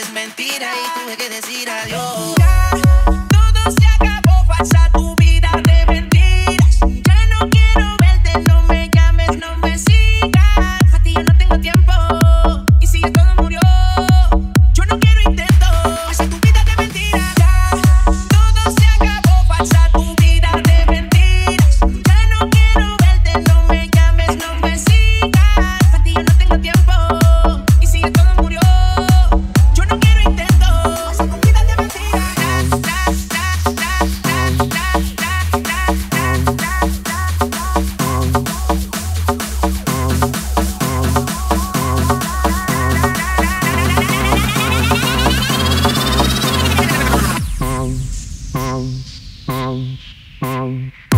es mentira y tuve que decir adiós. Ya, todo se acabó. Bye.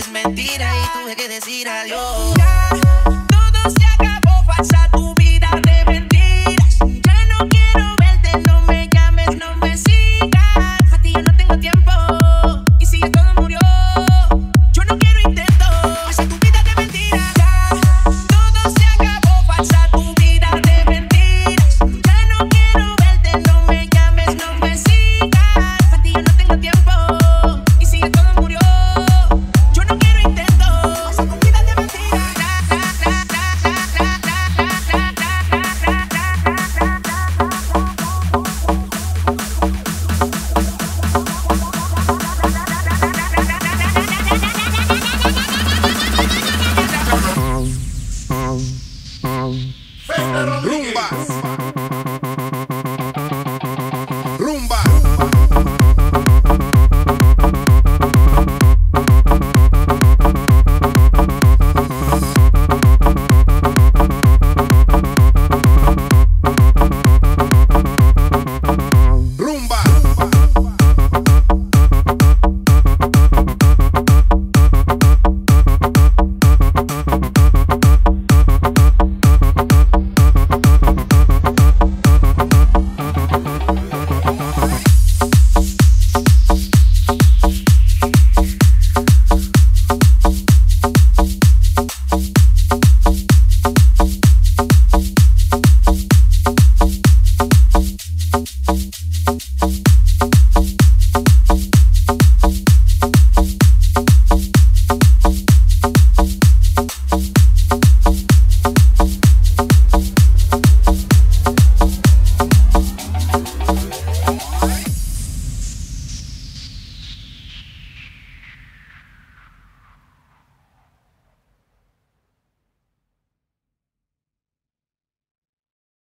es mentira y tuve que decir adiós. Ya, todo se acabó, pasado. Rumbas.